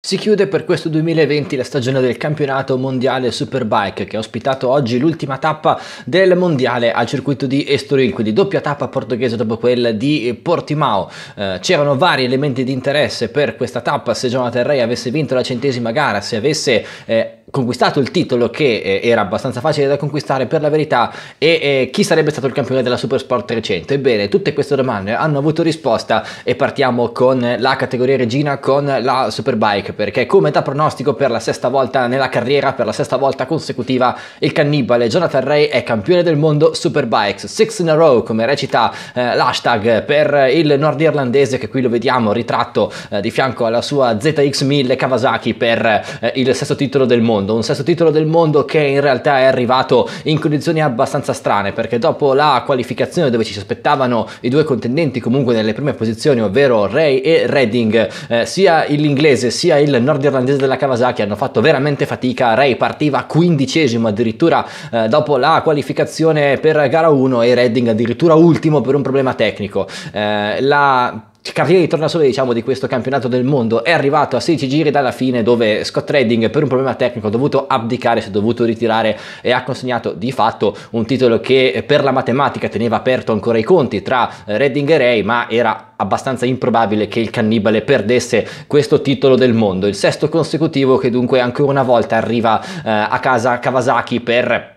Si chiude per questo 2020 la stagione del campionato mondiale Superbike che ha ospitato oggi l'ultima tappa del mondiale al circuito di Estoril, quindi doppia tappa portoghese dopo quella di Portimao. Eh, c'erano vari elementi di interesse per questa tappa se Jonathan Ray avesse vinto la centesima gara, se avesse eh, conquistato il titolo che eh, era abbastanza facile da conquistare per la verità e eh, chi sarebbe stato il campione della Supersport recente? Ebbene, tutte queste domande hanno avuto risposta e partiamo con la categoria regina con la Superbike perché come da pronostico per la sesta volta nella carriera, per la sesta volta consecutiva, il cannibale Jonathan Ray è campione del mondo Superbikes, six in a row come recita eh, l'hashtag per il nordirlandese che qui lo vediamo ritratto eh, di fianco alla sua ZX1000 Kawasaki per eh, il sesto titolo del mondo mondo, un sesto titolo del mondo che in realtà è arrivato in condizioni abbastanza strane perché dopo la qualificazione dove ci si aspettavano i due contendenti comunque nelle prime posizioni, ovvero Ray e Redding, eh, sia l'inglese sia il nordirlandese della Kawasaki hanno fatto veramente fatica, Ray partiva quindicesimo addirittura eh, dopo la qualificazione per gara 1 e Redding addirittura ultimo per un problema tecnico. Eh, la carriera di tornasole diciamo di questo campionato del mondo. È arrivato a 16 giri dalla fine dove Scott Redding per un problema tecnico ha dovuto abdicare, si è dovuto ritirare e ha consegnato di fatto un titolo che per la matematica teneva aperto ancora i conti tra Redding e Ray ma era abbastanza improbabile che il cannibale perdesse questo titolo del mondo. Il sesto consecutivo che dunque ancora una volta arriva eh, a casa Kawasaki per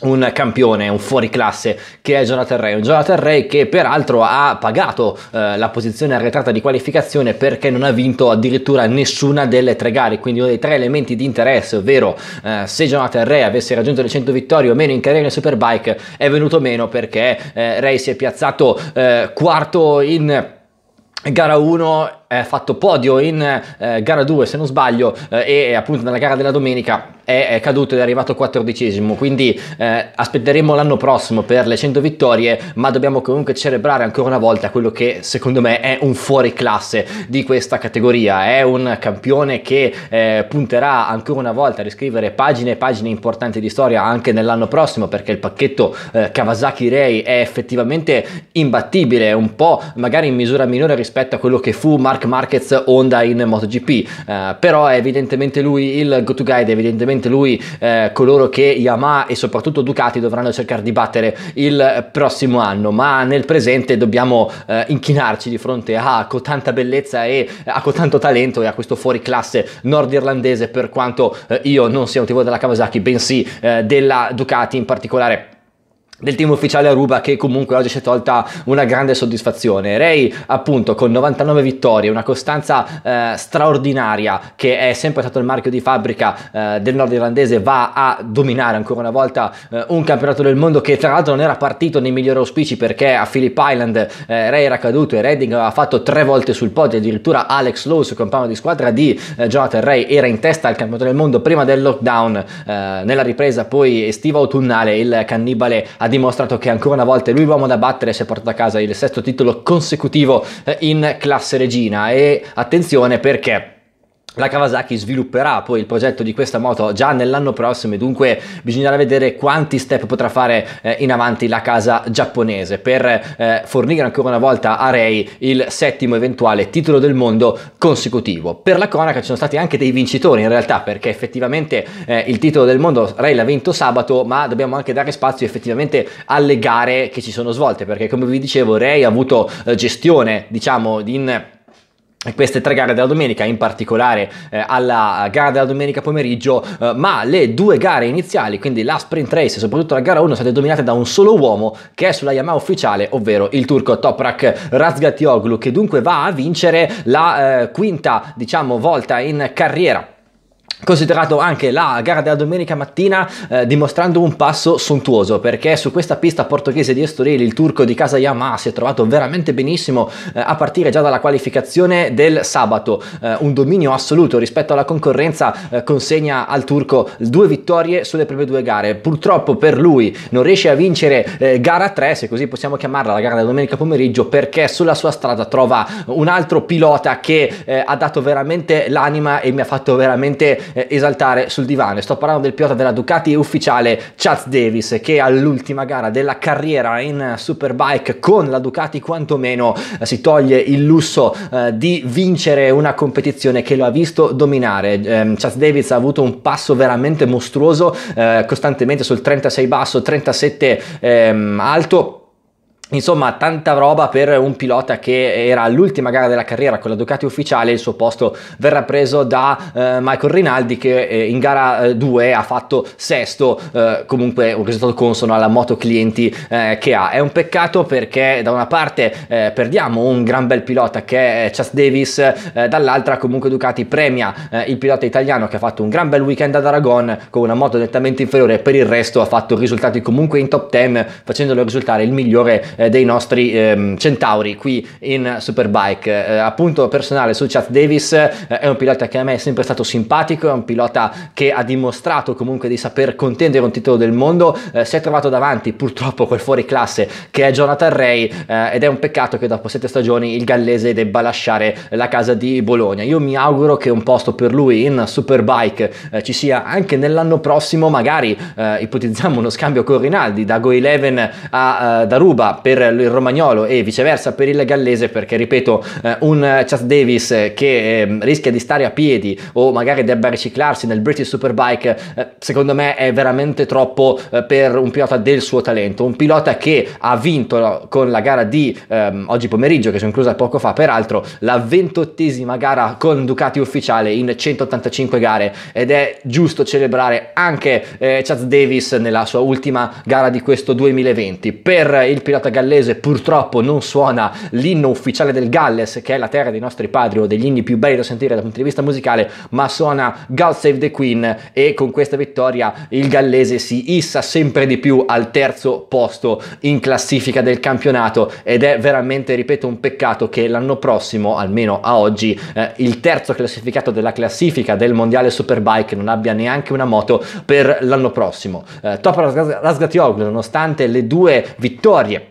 un campione, un fuoriclasse che è Jonathan Ray, un Jonathan Ray che peraltro ha pagato eh, la posizione arretrata di qualificazione perché non ha vinto addirittura nessuna delle tre gare, quindi uno dei tre elementi di interesse, ovvero eh, se Jonathan Ray avesse raggiunto le 100 vittorie o meno in carriera in Superbike è venuto meno perché eh, Ray si è piazzato eh, quarto in gara 1 ha fatto podio in eh, gara 2 se non sbaglio eh, e appunto nella gara della domenica è, è caduto ed è arrivato quattordicesimo. Quindi eh, aspetteremo l'anno prossimo per le 100 vittorie ma dobbiamo comunque celebrare ancora una volta quello che secondo me è un fuori classe di questa categoria. È un campione che eh, punterà ancora una volta a riscrivere pagine e pagine importanti di storia anche nell'anno prossimo perché il pacchetto eh, Kawasaki Ray è effettivamente imbattibile un po' magari in misura minore rispetto a quello che fu Mark Mark Marquez Honda in MotoGP. Eh, però è evidentemente lui il go to guide evidentemente lui eh, coloro che Yamaha e soprattutto Ducati dovranno cercare di battere il prossimo anno. Ma nel presente dobbiamo eh, inchinarci di fronte a tanta bellezza e a tanto talento e a questo fuori classe nordirlandese per quanto eh, io non sia un tifoso della Kawasaki bensì eh, della Ducati in particolare del team ufficiale Aruba che comunque oggi si è tolta una grande soddisfazione. Ray appunto con 99 vittorie, una costanza eh, straordinaria che è sempre stato il marchio di fabbrica eh, del nord irlandese va a dominare ancora una volta eh, un campionato del mondo che tra l'altro non era partito nei migliori auspici perché a Phillip Island eh, Ray era caduto e Redding aveva fatto tre volte sul podio, addirittura Alex Lowe, compagno di squadra di eh, Jonathan Ray era in testa al campionato del mondo prima del lockdown, eh, nella ripresa poi estiva autunnale il cannibale ha dimostrato che ancora una volta è lui l'uomo da battere si è portato a casa il sesto titolo consecutivo eh, in classe regina. E attenzione perché la Kawasaki svilupperà poi il progetto di questa moto già nell'anno prossimo e dunque bisognerà vedere quanti step potrà fare eh, in avanti la casa giapponese per eh, fornire ancora una volta a Ray il settimo eventuale titolo del mondo consecutivo. Per la cronaca ci sono stati anche dei vincitori in realtà perché effettivamente eh, il titolo del mondo Ray l'ha vinto sabato ma dobbiamo anche dare spazio effettivamente alle gare che ci sono svolte perché come vi dicevo Ray ha avuto eh, gestione diciamo in queste tre gare della domenica, in particolare eh, alla gara della domenica pomeriggio, eh, ma le due gare iniziali, quindi la sprint race e soprattutto la gara 1, sono state dominate da un solo uomo che è sulla Yamaha ufficiale, ovvero il turco Toprak Razgatioglu, che dunque va a vincere la eh, quinta, diciamo, volta in carriera considerato anche la gara della domenica mattina eh, dimostrando un passo sontuoso perché su questa pista portoghese di Estoril il turco di casa Yamaha si è trovato veramente benissimo eh, a partire già dalla qualificazione del sabato. Eh, un dominio assoluto rispetto alla concorrenza eh, consegna al turco due vittorie sulle prime due gare. Purtroppo per lui non riesce a vincere eh, gara 3 se così possiamo chiamarla la gara della domenica pomeriggio perché sulla sua strada trova un altro pilota che eh, ha dato veramente l'anima e mi ha fatto veramente eh, esaltare sul divano. Sto parlando del pilota della Ducati ufficiale Chaz Davis che all'ultima gara della carriera in Superbike con la Ducati quantomeno eh, si toglie il lusso eh, di vincere una competizione che lo ha visto dominare. Eh, Chaz Davis ha avuto un passo veramente mostruoso, eh, costantemente sul 36 basso, 37 ehm, alto Insomma, tanta roba per un pilota che era all'ultima gara della carriera con la Ducati ufficiale, il suo posto verrà preso da eh, Michael Rinaldi che eh, in gara 2 eh, ha fatto sesto, eh, comunque un risultato consono alla moto clienti eh, che ha. È un peccato perché da una parte eh, perdiamo un gran bel pilota che è Chas Davis, dall'altra comunque Ducati premia il pilota italiano che ha fatto un gran bel weekend ad Aragon con una moto nettamente inferiore, per il resto ha fatto risultati comunque in top 10 facendolo risultare il migliore dei nostri ehm, centauri qui in Superbike. Eh, appunto personale su Chad Davis eh, è un pilota che a me è sempre stato simpatico, è un pilota che ha dimostrato comunque di saper contendere un titolo del mondo, eh, si è trovato davanti purtroppo quel fuori classe che è Jonathan Ray eh, ed è un peccato che dopo sette stagioni il gallese debba lasciare la casa di Bologna. Io mi auguro che un posto per lui in Superbike eh, ci sia anche nell'anno prossimo, magari ipotizziamo uno scambio con Rinaldi da Go 11 a Daruba per il romagnolo e viceversa per il gallese perché ripeto eh, un Chas Davis che eh, rischia di stare a piedi o magari debba riciclarsi nel British Superbike eh, secondo me è veramente troppo eh, per un pilota del suo talento. Un pilota che ha vinto con la gara di ehm, oggi pomeriggio che sono inclusa poco fa peraltro la ventottesima gara con Ducati ufficiale in 185 gare. Ed è giusto celebrare anche eh, Chaz Davis nella sua ultima gara di questo 2020 per il pilota gallese gallese purtroppo non suona l'inno ufficiale del Galles, che è la terra dei nostri padri o degli inni più belli da sentire dal punto di vista musicale, ma suona God Save the Queen e con questa vittoria il gallese si issa sempre di più al terzo posto in classifica del campionato ed è veramente, ripeto, un peccato che l'anno prossimo, almeno a oggi, eh, il terzo classificato della classifica del mondiale Superbike non abbia neanche una moto per l'anno prossimo. Eh, Top Razgatioglu, nonostante le due vittorie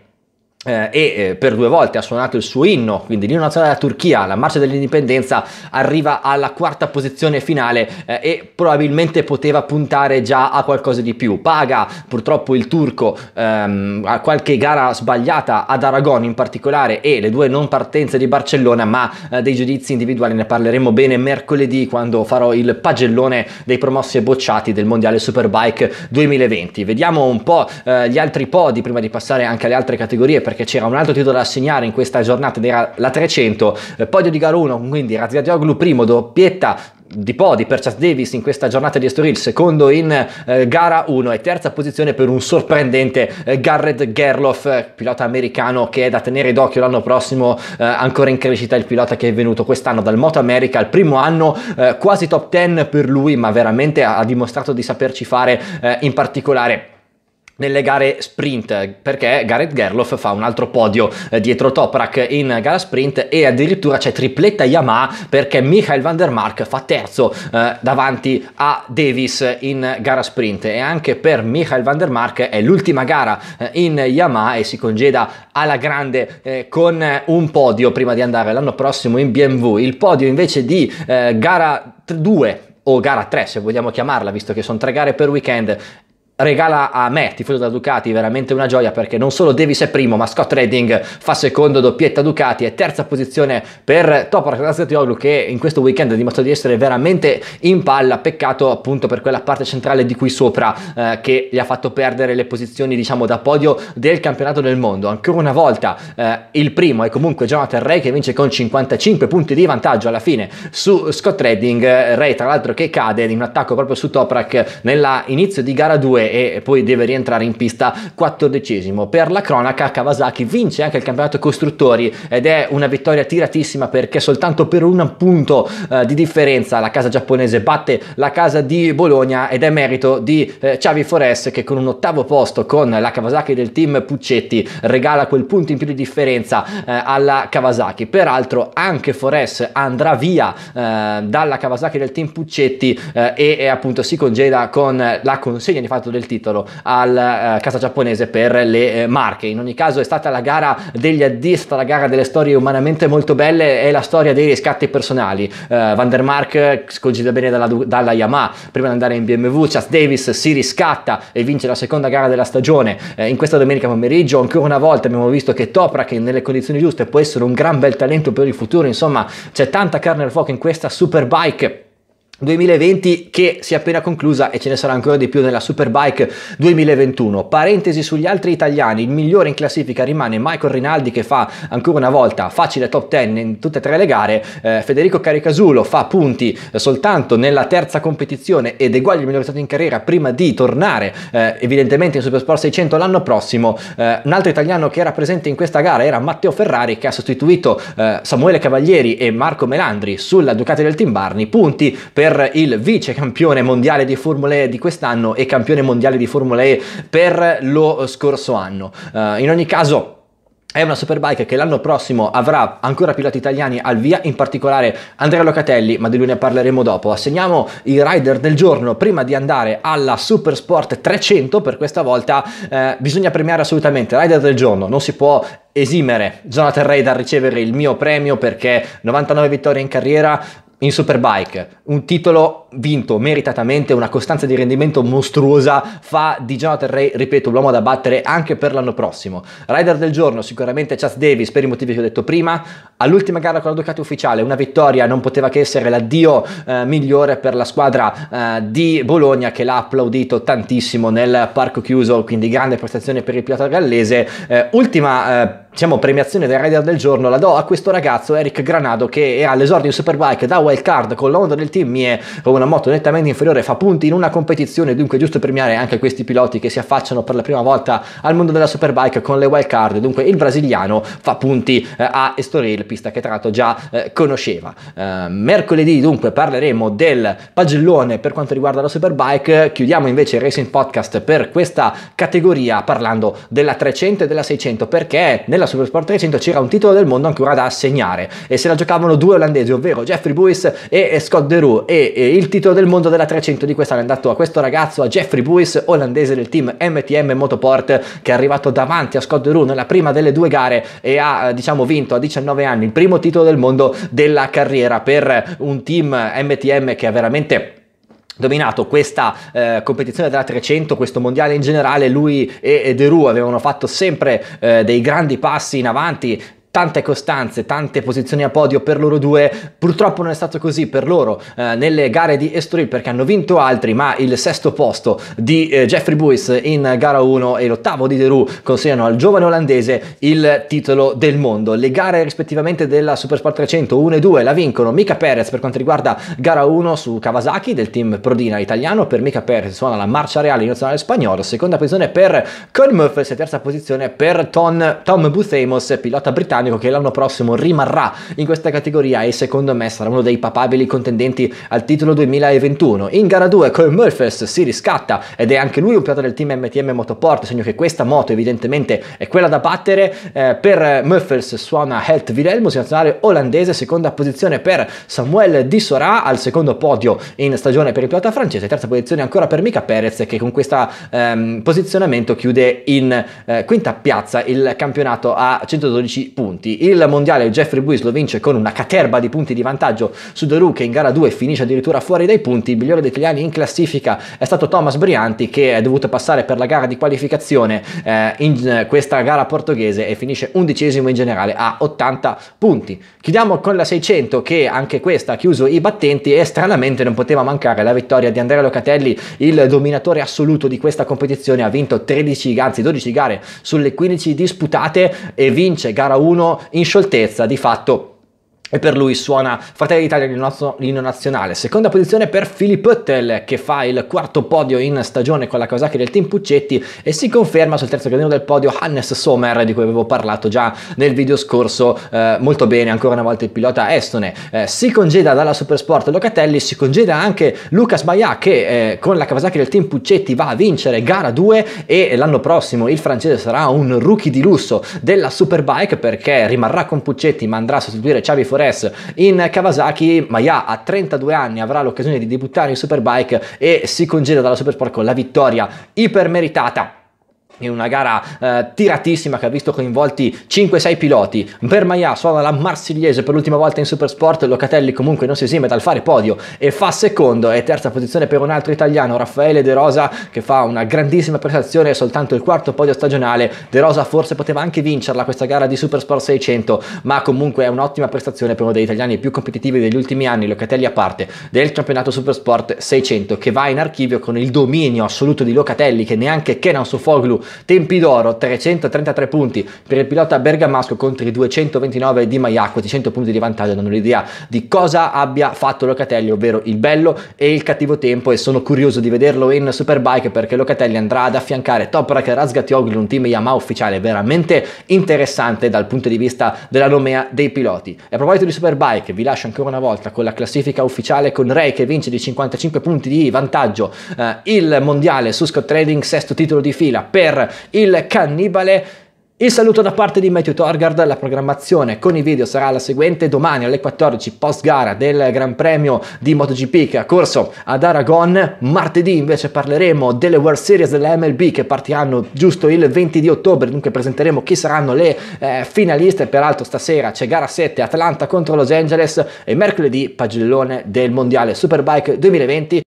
eh, e eh, per due volte ha suonato il suo inno, quindi l'inno nazionale della Turchia, la marcia dell'indipendenza, arriva alla quarta posizione finale eh, e probabilmente poteva puntare già a qualcosa di più. Paga purtroppo il turco ehm, a qualche gara sbagliata ad Aragon in particolare e le due non partenze di Barcellona, ma eh, dei giudizi individuali ne parleremo bene mercoledì quando farò il pagellone dei promossi e bocciati del Mondiale Superbike 2020. Vediamo un po' eh, gli altri podi prima di passare anche alle altre categorie perché c'era un altro titolo da assegnare in questa giornata ed era la 300, eh, podio di Garuno, quindi Razgadioglu primo, doppietta di podi per Chas Davis in questa giornata di Estoril, secondo in eh, gara 1 e terza posizione per un sorprendente eh, Garrett Gerloff, pilota americano che è da tenere d'occhio l'anno prossimo, eh, ancora in crescita il pilota che è venuto quest'anno dal Moto America, il primo anno eh, quasi top 10 per lui, ma veramente ha dimostrato di saperci fare eh, in particolare nelle gare sprint perché Gareth Gerloff fa un altro podio eh, dietro Toprak in gara sprint e addirittura c'è tripletta Yamaha perché Michael van der Mark fa terzo eh, davanti a Davis in gara sprint. E anche per Michael van der Mark è l'ultima gara eh, in Yamaha e si congeda alla grande eh, con un podio prima di andare l'anno prossimo in BMW il podio invece di eh, gara 2 o gara 3 se vogliamo chiamarla visto che sono tre gare per weekend regala a me, tifoso da Ducati, veramente una gioia perché non solo Davis è primo, ma Scott Redding fa secondo, doppietta Ducati e terza posizione per Toprak Razgatioglu che in questo weekend dimostra di essere veramente in palla, peccato appunto per quella parte centrale di qui sopra eh, che gli ha fatto perdere le posizioni diciamo da podio del campionato del mondo. Ancora una volta eh, il primo è comunque Jonathan Ray che vince con 55 punti di vantaggio alla fine su Scott Redding, Ray tra l'altro che cade in un attacco proprio su Toprak nell'inizio di gara 2 e poi deve rientrare in pista quattordicesimo. Per la cronaca Kawasaki vince anche il campionato costruttori ed è una vittoria tiratissima perché soltanto per un punto eh, di differenza la casa giapponese batte la casa di Bologna ed è merito di eh, Xavi Forest che con un ottavo posto con la Kawasaki del team Puccetti regala quel punto in più di differenza eh, alla Kawasaki. Peraltro anche Forest andrà via eh, dalla Kawasaki del team Puccetti eh, e, e appunto si congeda con la consegna di fatto del il titolo alla uh, casa giapponese per le uh, marche. In ogni caso è stata la gara degli addi, è stata la gara delle storie umanamente molto belle, è la storia dei riscatti personali. Uh, Van der Mark scogita bene dalla, dalla, Yamaha prima di andare in BMW, Chas Davis si riscatta e vince la seconda gara della stagione. in questa domenica pomeriggio ancora una volta abbiamo visto che Toprak nelle condizioni giuste può essere un gran bel talento per il futuro, insomma c'è tanta carne al fuoco in questa superbike 2020 che si è appena conclusa e ce ne sarà ancora di più nella Superbike 2021. Parentesi sugli altri italiani, il migliore in classifica rimane Michael Rinaldi che fa ancora una volta facile top 10 in tutte e tre le gare, eh, Federico Caricasulo fa punti eh, soltanto nella terza competizione ed eguaglia il miglior stato in carriera prima di tornare eh, evidentemente in Supersport 600 l'anno prossimo. Eh, un altro italiano che era presente in questa gara era Matteo Ferrari che ha sostituito eh, Samuele Cavalieri e Marco Melandri sulla Ducati del Team Barni, punti per per il vice campione mondiale di Formula E di quest'anno e campione mondiale di Formula E per lo scorso anno. Uh, in ogni caso è una superbike che l'anno prossimo avrà ancora piloti italiani al via, in particolare Andrea Locatelli, ma di lui ne parleremo dopo. Assegniamo i rider del giorno prima di andare alla Supersport 300, per questa volta eh, bisogna premiare assolutamente rider del giorno, non si può esimere Jonathan Ray dal ricevere il mio premio perché 99 vittorie in carriera, in Superbike, un titolo vinto meritatamente, una costanza di rendimento mostruosa fa di Jonathan Ray, ripeto, l'uomo da battere anche per l'anno prossimo. Rider del giorno sicuramente Chas Davis per i motivi che ho detto prima, all'ultima gara con la Ducati ufficiale una vittoria non poteva che essere l'addio eh, migliore per la squadra eh, di Bologna che l'ha applaudito tantissimo nel parco chiuso, quindi grande prestazione per il pilota gallese. Eh, ultima eh, diciamo, premiazione del rider del giorno la do a questo ragazzo Eric Granado che è all'esordio in Superbike da wild card con l'onda del team Mie con una moto nettamente inferiore fa punti in una competizione dunque giusto premiare anche questi piloti che si affacciano per la prima volta al mondo della Superbike con le wild card. Dunque il brasiliano fa punti eh, a Estoril pista che tra l'altro già eh, conosceva. Eh, mercoledì dunque parleremo del pagellone per quanto riguarda la Superbike. Chiudiamo invece il Racing Podcast per questa categoria parlando della 300 e della 600 perché nel nella Supersport 300 c'era un titolo del mondo ancora da assegnare e se la giocavano due olandesi, ovvero Jeffrey Buis e Scott Deroux e, e il titolo del mondo della 300 di quest'anno. È andato a questo ragazzo, a Jeffrey Buis, olandese del team MTM Motoport che è arrivato davanti a Scott Deroux nella prima delle due gare e ha diciamo vinto a 19 anni il primo titolo del mondo della carriera per un team MTM che ha veramente dominato questa eh, competizione della 300, questo mondiale in generale, lui e, e De Roux avevano fatto sempre eh, dei grandi passi in avanti, tante costanze, tante posizioni a podio per loro due. Purtroppo non è stato così per loro eh, nelle gare di Estoril perché hanno vinto altri, ma il sesto posto di eh, Jeffrey Buis in gara 1 e l'ottavo di De Roux consegnano al giovane olandese il titolo del mondo. Le gare rispettivamente della Supersport 300 1 e 2 la vincono Mika Perez per quanto riguarda gara 1 su Kawasaki del team Prodina italiano, per Mika Perez suona la marcia reale in nazionale spagnolo, seconda posizione per Murphys e terza posizione per Tom, Tom Buthamos, pilota britannico britannico che l'anno prossimo rimarrà in questa categoria e secondo me sarà uno dei papabili contendenti al titolo 2021. In gara 2 Cole Murphys si riscatta ed è anche lui un pilota del team MTM Motoport, segno che questa moto evidentemente è quella da battere. Eh, per Murphys suona Helt Wilhelmus, nazionale olandese, seconda posizione per Samuel Di Sora al secondo podio in stagione per il pilota francese, terza posizione ancora per Mika Perez che con questo ehm, posizionamento chiude in eh, quinta piazza il campionato a 112 punti punti. Il mondiale Jeffrey Buis lo vince con una caterba di punti di vantaggio su De Roux che in gara 2 finisce addirittura fuori dai punti. Il migliore degli italiani in classifica è stato Thomas Brianti che è dovuto passare per la gara di qualificazione eh, in questa gara portoghese e finisce undicesimo in generale a 80 punti. Chiudiamo con la 600 che anche questa ha chiuso i battenti e stranamente non poteva mancare la vittoria di Andrea Locatelli, il dominatore assoluto di questa competizione, ha vinto 13, anzi 12 gare sulle 15 disputate e vince gara 1 in scioltezza di fatto e per lui suona Fratelli d'Italia l'inno nazionale. Seconda posizione per Filippo Oettel che fa il quarto podio in stagione con la Kawasaki del team Puccetti e si conferma sul terzo gradino del podio Hannes Sommer di cui avevo parlato già nel video scorso eh, molto bene ancora una volta il pilota estone. Eh, si congeda dalla Supersport Locatelli, si congeda anche Lucas Baia che eh, con la Kawasaki del team Puccetti va a vincere gara 2 e l'anno prossimo il francese sarà un rookie di lusso della Superbike perché rimarrà con Puccetti ma andrà a sostituire Xavi Forestieri Flores in Kawasaki, Maya a 32 anni avrà l'occasione di debuttare in Superbike e si congeda dalla Supersport con la vittoria ipermeritata in una gara eh, tiratissima che ha visto coinvolti 5-6 piloti. Bermaia suona la Marsigliese per l'ultima volta in Supersport, Locatelli comunque non si esime dal fare podio e fa secondo e terza posizione per un altro italiano, Raffaele De Rosa che fa una grandissima prestazione, soltanto il quarto podio stagionale. De Rosa forse poteva anche vincerla questa gara di Supersport 600, ma comunque è un'ottima prestazione per uno degli italiani più competitivi degli ultimi anni, Locatelli a parte, del campionato Supersport 600 che va in archivio con il dominio assoluto di Locatelli che neanche Kenan Sofoglu Tempi d'oro 333 punti per il pilota bergamasco contro i 229 di Maiacqua, 100 punti di vantaggio, danno l'idea di cosa abbia fatto Locatelli, ovvero il bello e il cattivo tempo e sono curioso di vederlo in Superbike perché Locatelli andrà ad affiancare Toprak Razgatioglu, un team Yamaha ufficiale veramente interessante dal punto di vista della nomea dei piloti. E a proposito di Superbike, vi lascio ancora una volta con la classifica ufficiale con Ray che vince di 55 punti di vantaggio eh, il mondiale su Scott Trading, sesto titolo di fila per il cannibale. Il saluto da parte di Matthew Torgard, la programmazione con i video sarà la seguente, domani alle 14 post gara del Gran Premio di MotoGP che ha corso ad Aragon, martedì invece parleremo delle World Series della MLB che partiranno giusto il 20 di ottobre, dunque presenteremo chi saranno le eh, finaliste, peraltro stasera c'è gara 7 Atlanta contro Los Angeles e mercoledì pagellone del Mondiale Superbike 2020